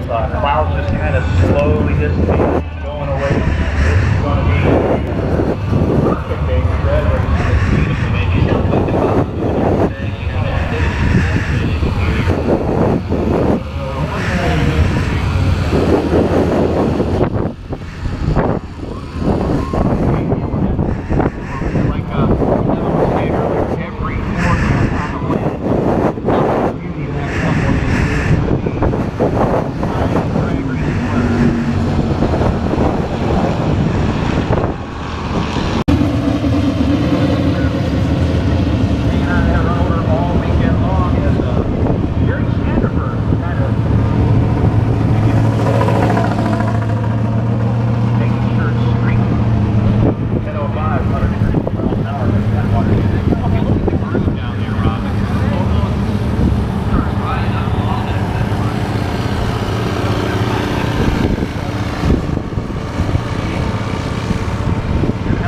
of uh, clouds just kind of slowly dissipating, going away. This is going to be a perfect day for red racing. It's beautiful, man. You know what the clouds doing here today. You know, like uh, I was saying earlier, every organ on the land, that's the beauty of that someone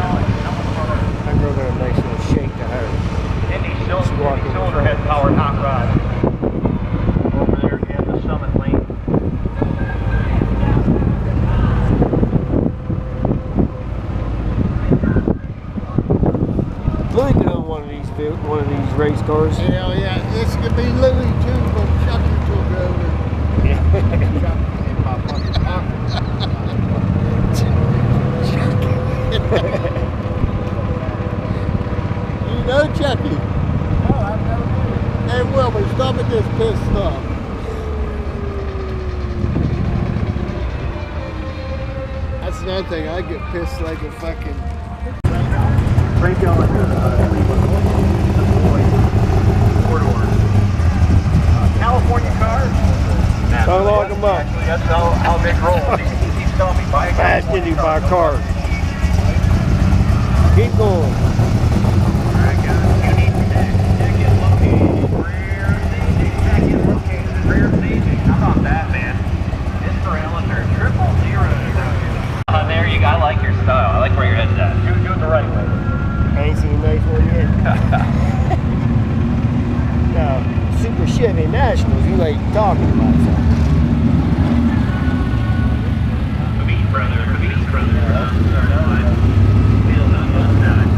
I go there a nice little shake to her. Indy cylinder, Indy cylinder head powered hot rod. Over there in the summit lane. Louis could own one of these vi- one of these. Hell yeah, this could be Louis too, but Chucky took over. Chucky fucking pocket. you know Chucky? No, I've never been. Hey Wilbur, stop at this piss stop. That's another thing, I get pissed like a fucking Frank Ellen, uh, four doors. Uh, California cars. Don't lock 'em up. Actually, that's how, how they roll. He, he's telling me buy a Fast California Indy buy car. cars. Keep going. Alright, guys. Unique deck. Deck is located rear staging. Deck is located rear staging. How about that, man? Mr. Ellender, triple zero. Uh, there you go. I like your style. I like where your head's at. Do, do it the right way. I ain't seen a nice one yet. now, Super Chevy Nationals, you ain't talking about something. Beat brother, beat brother. Feel that one time.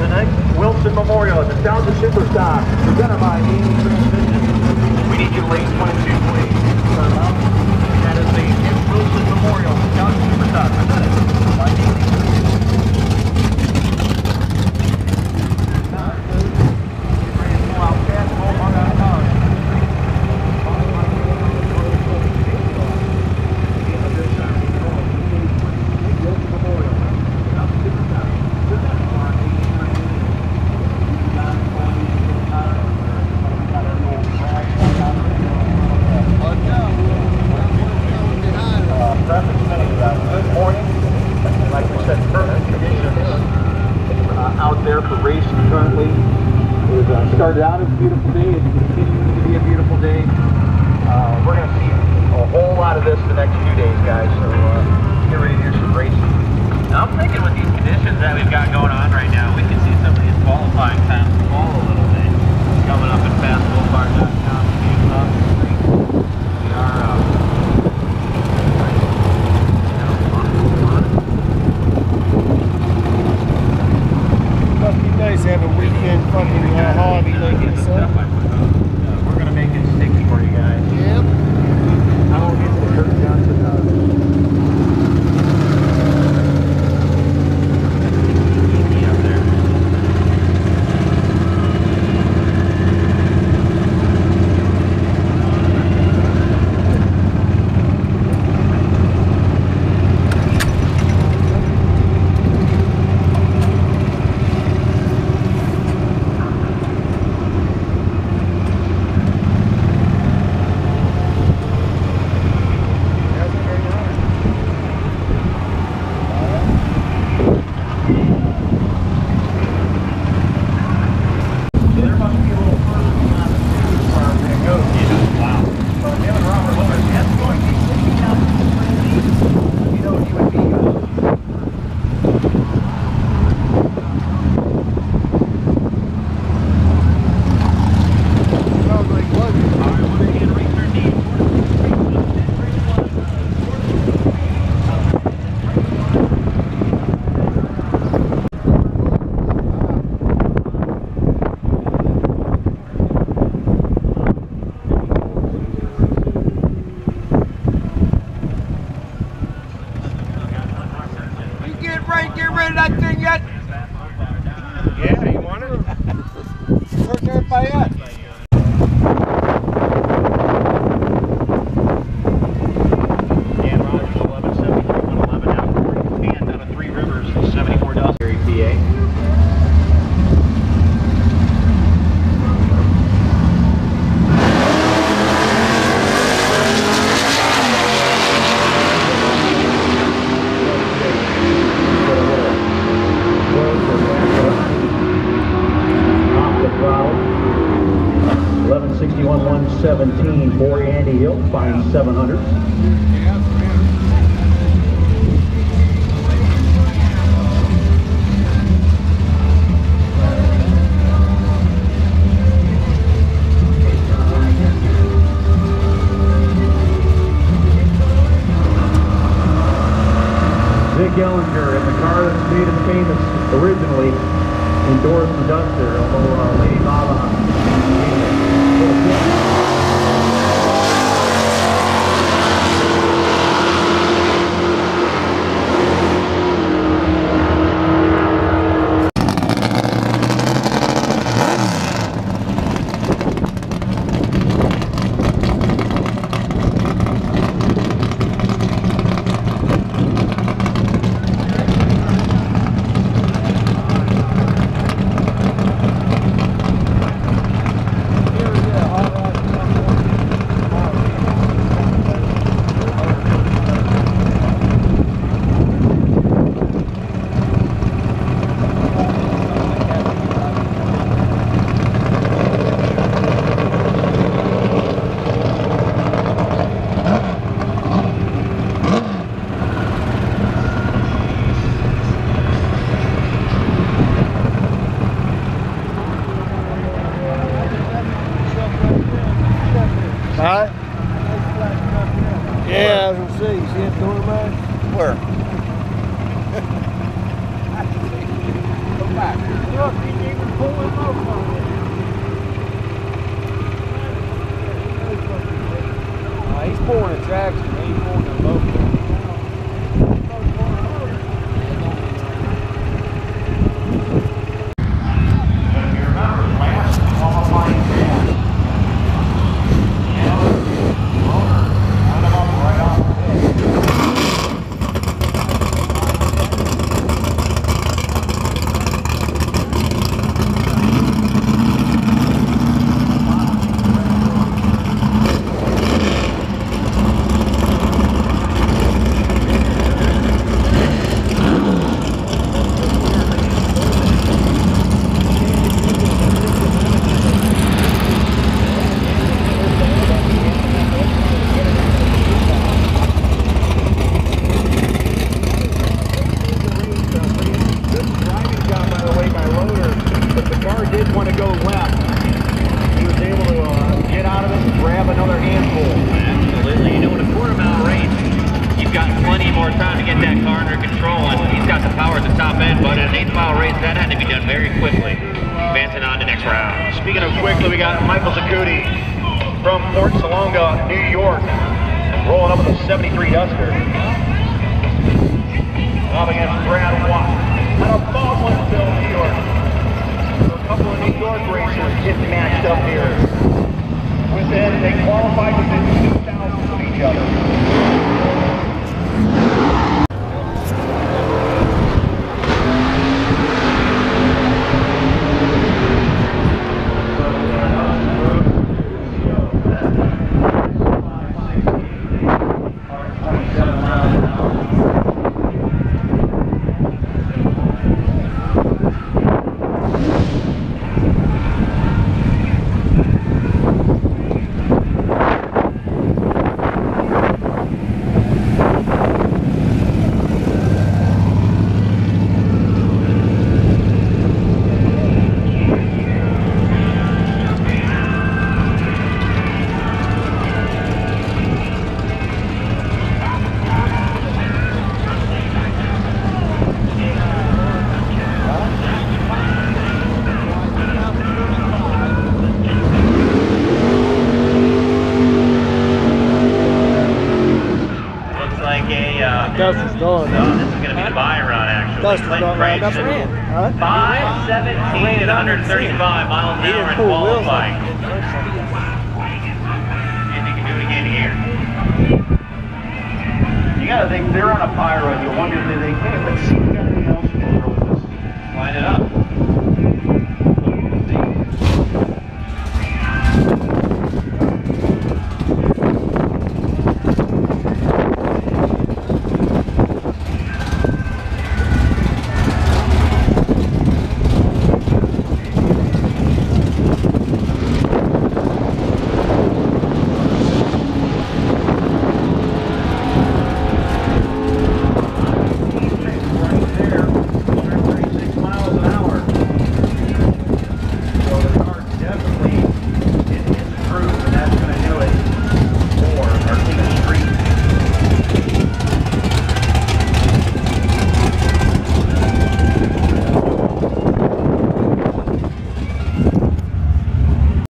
The next Wilson Memorial is the Sounds of Superstar, presented by Amy Transmission. We need you late 22, please. That is the Tim Wilson Memorial, Sounds of Superstar, presented by Amy uh, referencing uh, good morning. And Like we said, perfect conditions uh, out there for racing currently. It was, uh, started out as a beautiful day. It's continuing to be a beautiful day. Uh, we're going to see a whole lot of this the next few days, guys. So uh, get ready to hear some racing. I'm thinking with these conditions that we've got going on right now, we can see some of these qualifying times fall a little bit. Coming up at fastbullbar.com. We are uh, Must be nice to have a weekend fucking uh, hobby like this, huh? We're gonna make it sticky for you guys. Yep. I don't get the Kurt Johnson uh, Easy up there. Ray get rid of that thing yet? Yeah, you want it? Where's everybody at? Dan Rogers, 1173, 111 out. And out of Three Rivers, 74 Dusbury, PA. 117 for Andy Hill, fine 700. Vic Ellinger in the car that made him famous originally endorsed the Duster, although uh, Lady Baba Huh? Yeah, I was gonna say, you see that door man? Where? quickly, advancing on to next round. Speaking of quickly, we got Michael Zacuti from Fort Salonga, New York, rolling up with a 73 Duster. Up against Brad Watt out of Baldwinsville, New York. A couple of New York racers get matched up here. With them, they qualified within the 2000 run, actually. Duster's Clinton done right up Craigson, in. Huh? 517 and 135 miles an He hour didn't in pull wheels qualifying. on See if he can do it again here. You gotta think they're on a pyro. You wonder if they think, hey, let's see if anything else can throw this. Line it up.